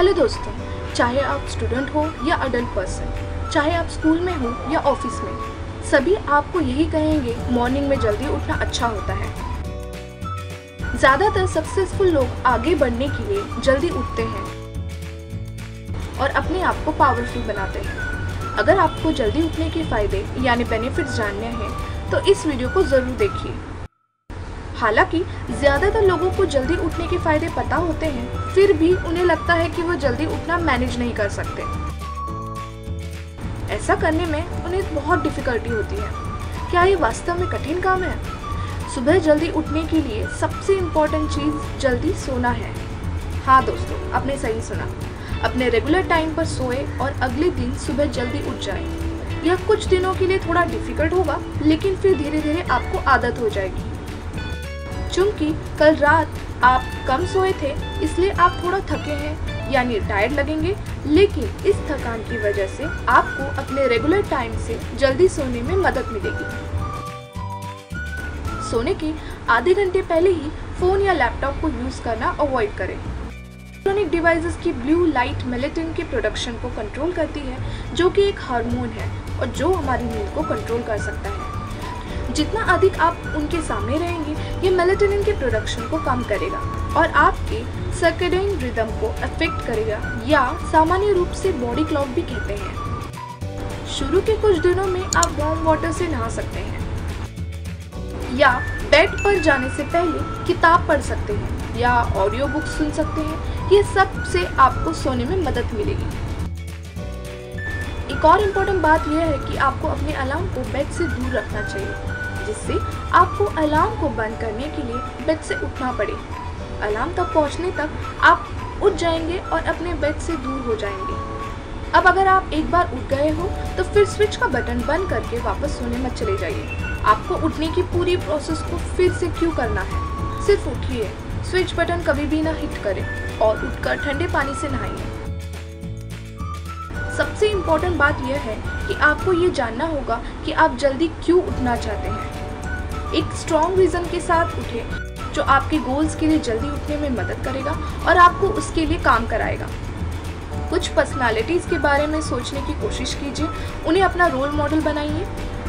Hello दोस्तों, चाहे आप स्टूडेंट हो या अडल्ट पर्सन चाहे आप स्कूल में हो या ऑफ़िस में, सभी आपको यही कहेंगे मॉर्निंग में जल्दी उठना अच्छा होता है। ज़्यादातर सक्सेसफुल लोग आगे बढ़ने के लिए जल्दी उठते हैं और अपने आप को पावरफुल बनाते हैं। अगर आपको जल्दी उठने के फ़ायदे, यानी बेनिफिट्स जानने हैं तो इस वीडियो को ज़रूर देखिए। हालाँकि, ज़्यादातर लोगों को जल्दी उठने के फ़ायदे पता होते हैं। फिर भी उन्हें लगता है कि वो जल्दी उठना मैनेज नहीं कर सकते। ऐसा करने में उन्हें बहुत डिफिकल्टी होती है। क्या ये वास्तव में कठिन काम है? सुबह जल्दी उठने के लिए सबसे इम्पोर्टेंट चीज़ जल्दी सोना है। हाँ दोस्तों, आपने सही सुना। अपने रेगुलर टाइम पर सोए और अगले दिन सुबह जल्दी उठ जाए। यह कुछ दिनों के लिए थोड़ा डिफ़िकल्ट होगा, लेकिन फिर धीरे धीरे आपको आदत हो जाएगी। चूँकि कल रात आप कम सोए थे, इसलिए आप थोड़ा थके हैं, यानी टायर्ड लगेंगे, लेकिन इस थकान की वजह से आपको अपने रेगुलर टाइम से जल्दी सोने में मदद मिलेगी। सोने के आधे घंटे पहले ही फ़ोन या लैपटॉप को यूज़ करना अवॉइड करें। इलेक्ट्रॉनिक डिवाइसेस की ब्लू लाइट मेलेटिन के प्रोडक्शन को कंट्रोल करती है, जो कि एक हार्मोन है और जो हमारी नींद को कंट्रोल कर सकता है। जितना अधिक आप उनके सामने रहेंगे ये मेलेटोनिन के प्रोडक्शन को कम करेगा और आपके सर्केडियन रिदम को अफेक्ट करेगा, या सामान्य रूप से बॉडी क्लॉक भी कहते हैं। शुरू के कुछ दिनों में आप वार्म वाटर से नहा सकते हैं, या बेड पर जाने से पहले किताब पढ़ सकते हैं, या ऑडियो बुक सुन सकते हैं। ये सबसे आपको सोने में मदद मिलेगी। एक और इम्पोर्टेंट बात यह है कि आपको अपने अलार्म को बेड से दूर रखना चाहिए। जिससे आपको अलार्म को बंद करने के लिए बेड से उठना पड़े। अलार्म तक पहुँचने तक आप उठ जाएँगे और अपने बेड से दूर हो जाएँगे। अब अगर आप एक बार उठ गए हो तो फिर स्विच का बटन बंद करके वापस सोने मत चले जाइए। आपको उठने की पूरी प्रोसेस को फिर से क्यों करना है? सिर्फ़ उठिए। स्विच बटन कभी भी ना हिट करें और उठकर ठंडे पानी से नहाइए। सबसे इम्पोर्टेंट बात यह है कि आपको ये जानना होगा कि आप जल्दी क्यों उठना चाहते हैं। एक स्ट्रॉन्ग रीज़न के साथ उठे, जो आपके गोल्स के लिए जल्दी उठने में मदद करेगा और आपको उसके लिए काम कराएगा। कुछ पर्सनालिटीज़ के बारे में सोचने की कोशिश कीजिए, उन्हें अपना रोल मॉडल बनाइए,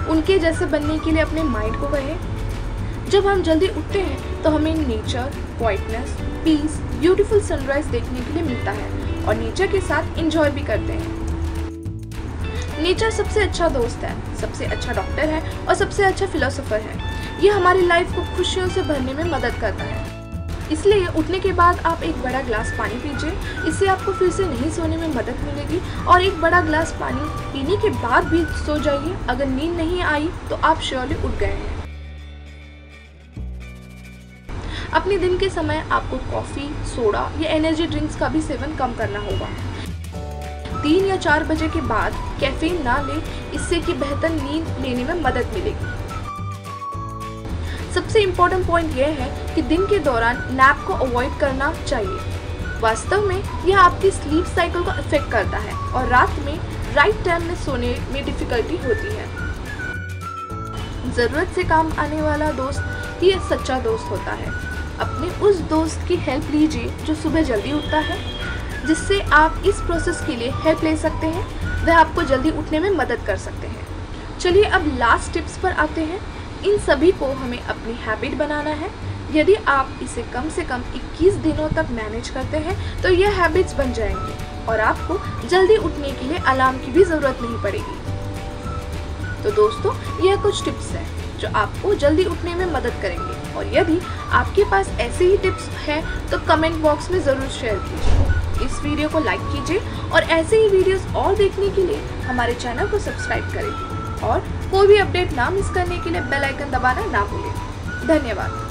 उनके जैसे बनने के लिए अपने माइंड को कहें। जब हम जल्दी उठते हैं तो हमें nature quietness peace beautiful sunrise देखने के लिए मिलता है और नेचर के साथ इंजॉय भी करते हैं। नेचर सबसे अच्छा दोस्त है, सबसे अच्छा डॉक्टर है और सबसे अच्छा फिलोसोफर है। ये हमारी लाइफ को खुशियों से भरने में मदद करता है। इसलिए उठने के बाद आप एक बड़ा ग्लास पानी पीजिए, इससे आपको फिर से नहीं सोने में मदद मिलेगी और एक बड़ा ग्लास पानी पीने के बाद भी सो जाइए। अगर नींद नहीं आई तो आप श्योरली उठ गए हैं। अपने दिन के समय आपको कॉफ़ी सोडा या एनर्जी ड्रिंक्स का भी सेवन कम करना होगा। तीन या चार बजे के बाद कैफीन ना ले, इससे कि बेहतर नींद लेने में मदद मिलेगी सबसे इम्पोर्टेंट पॉइंट यह है कि दिन के दौरान नैप को अवॉइड करना चाहिए। वास्तव में यह आपकी स्लीप साइकिल को अफेक्ट करता है और रात में राइट टाइम में सोने में डिफिकल्टी होती है। ज़रूरत से काम आने वाला दोस्त ही सच्चा दोस्त होता है। अपने उस दोस्त की हेल्प लीजिए जो सुबह जल्दी उठता है। जिससे आप इस प्रोसेस के लिए हेल्प ले सकते हैं। वह आपको जल्दी उठने में मदद कर सकते हैं। चलिए अब लास्ट टिप्स पर आते हैं। इन सभी को हमें अपनी हैबिट बनाना है। यदि आप इसे कम से कम 21 दिनों तक मैनेज करते हैं तो यह हैबिट्स बन जाएँगे और आपको जल्दी उठने के लिए अलार्म की भी ज़रूरत नहीं पड़ेगी। तो दोस्तों, यह कुछ टिप्स हैं जो आपको जल्दी उठने में मदद करेंगे। और यदि आपके पास ऐसे ही टिप्स हैं तो कमेंट बॉक्स में ज़रूर शेयर कीजिए। इस वीडियो को लाइक कीजिए और ऐसे ही वीडियोस और देखने के लिए हमारे चैनल को सब्सक्राइब करें और कोई भी अपडेट ना मिस करने के लिए बेल आइकन दबाना ना भूलें। धन्यवाद।